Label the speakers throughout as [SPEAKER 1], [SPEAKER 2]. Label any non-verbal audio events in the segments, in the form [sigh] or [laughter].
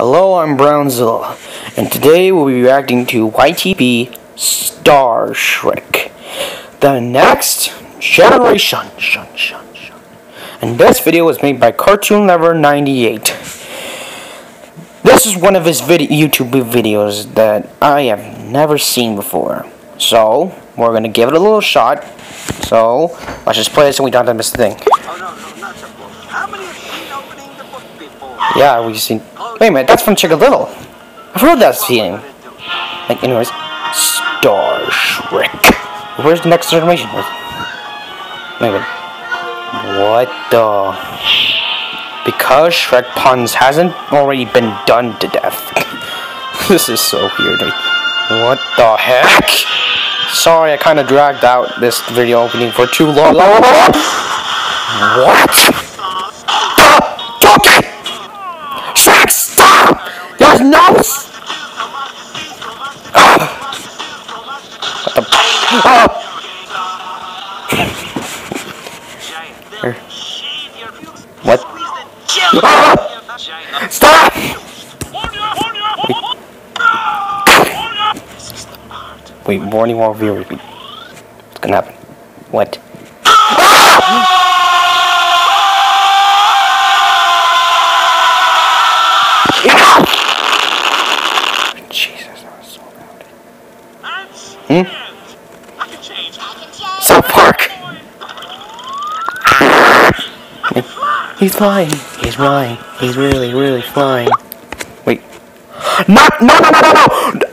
[SPEAKER 1] Hello, I'm Brownzilla, and today we'll be reacting to YTP Star Shrek, the next generation. Shun, shun, shun. And this video was made by Cartoon Lover 98. This is one of his YouTube videos that I have never seen before. So, we're gonna give it a little shot. So, let's just play this and we don't have to miss a thing.
[SPEAKER 2] Oh, no, no, not so close. How many have seen opening the book before?
[SPEAKER 1] Yeah, we've seen. Wait a minute, that's from Chicken Little. I've heard that scene. Like, anyways, Star Shrek. Where's the next generation? Wait a minute. What the? Because Shrek puns hasn't already been done to death. [laughs] this is so weird. What the heck? Sorry, I kind of dragged out this video opening for too long. [laughs] What? What? Ah! Stop! Wait, warning more viewers. What's gonna happen? What? Jesus, He's flying. He's flying. He's really, really flying. Wait. No, no, no, no, no, no!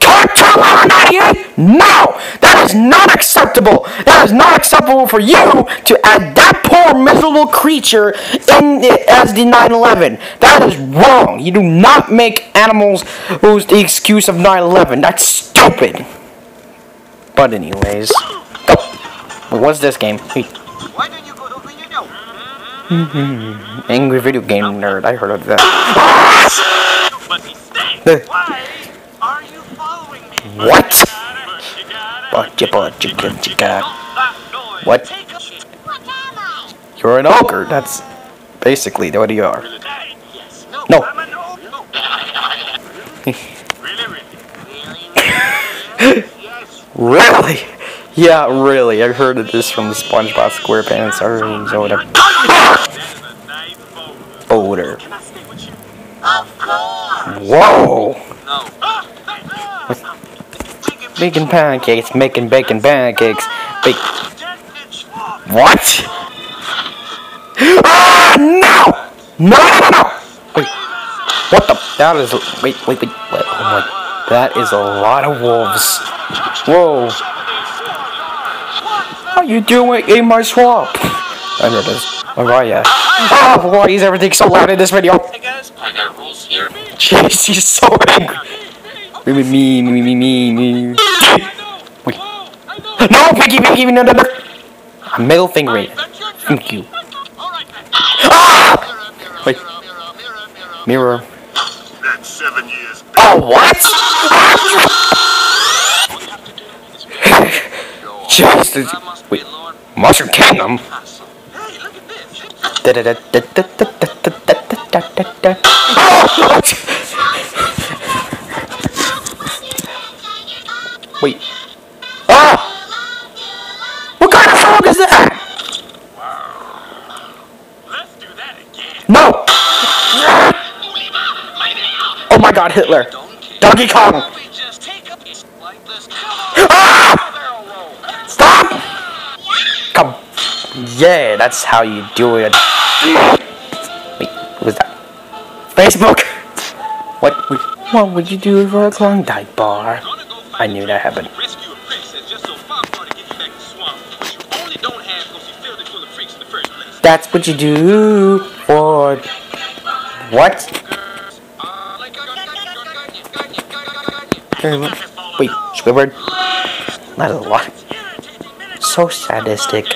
[SPEAKER 1] Cartoon Lover 98? No! That is not acceptable! That is not acceptable for you to add that poor, miserable creature in the, as the 9-11. That is wrong. You do not make animals who's the excuse of 9-11. That's stupid. But anyways. Oh. What's this game? Wait.
[SPEAKER 2] Mm-hmm.
[SPEAKER 1] Angry video game nerd. I heard of that. what? What? You're an ogre. That's basically what you are.
[SPEAKER 2] No. [laughs] really?
[SPEAKER 1] Yeah, really. I heard of this from the SpongeBob SquarePants. or
[SPEAKER 2] whatever. Of course.
[SPEAKER 1] Whoa! Making pancakes, making bacon pancakes. Bake. What? Ah, no! No! Wait. What the? That is. Wait, wait, wait. wait. Oh my. That is a lot of wolves. Whoa. How you doing in my swamp? I know this. Where are ya? Oh, why is everything so loud in this video?
[SPEAKER 2] Hey guys, I got rules here.
[SPEAKER 1] Jeez, he's so angry. Me, me, me, me, me, me, me. Wait. No, Pinky, Pinky, no, no, no. A middle finger. Thank you. Ah! Wait. Mirror.
[SPEAKER 2] That's seven years.
[SPEAKER 1] Oh, what? [laughs] [laughs] Jeez. Wait. Mushroom Kingdom? [laughs] Wait. Ah! What kind of frog is that?
[SPEAKER 2] Let's do that again.
[SPEAKER 1] No! Oh my god, Hitler. Donkey Kong!
[SPEAKER 2] We just take a piece like this.
[SPEAKER 1] Ah! Yeah, that's how you do it. Wait, what that? Facebook! [laughs] What would, what would you do for a Klondike bar? I knew that happened. That's what you do for... What? Wait, Squidward? Not a lot. So sadistic.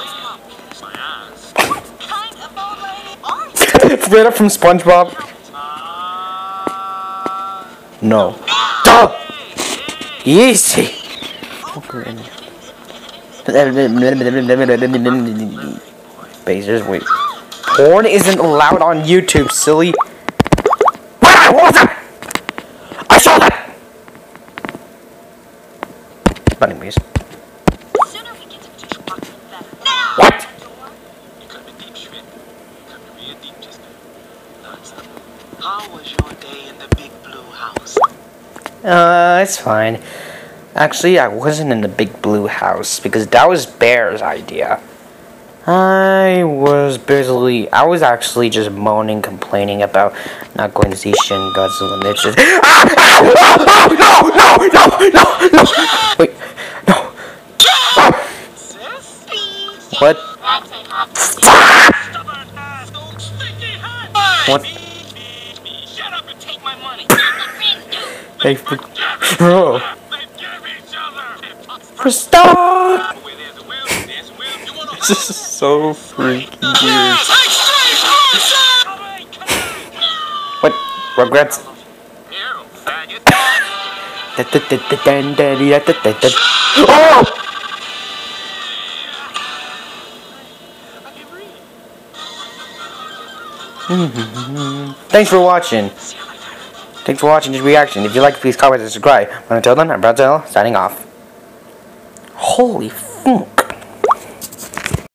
[SPEAKER 1] you? From SpongeBob? No. Duh! Easy! Basers, wait. Porn isn't allowed on YouTube, silly. What was that? I saw that! But anyways.
[SPEAKER 3] The sooner we get to the dishwasher, the better. Now!
[SPEAKER 1] What?
[SPEAKER 2] You cut me deep, Shrek. You cut me real deep just now. Now, stop. How was your day in the big blue house?
[SPEAKER 1] Uh, it's fine. Actually, I wasn't in the big blue house because that was Bear's idea. I was basically, I was actually just moaning, complaining about not going to see Shin Godzilla Mitches. [laughs] Ah! Ah! No! No! Hey, for, bro,
[SPEAKER 2] They give each other.
[SPEAKER 1] for stop! This is so freaking weird. What?
[SPEAKER 2] Here.
[SPEAKER 1] Oh! [laughs] Thanks for watching. Thanks for watching this reaction. If you like, please comment and subscribe. But until then, I'm Brownzilla, signing off. Holy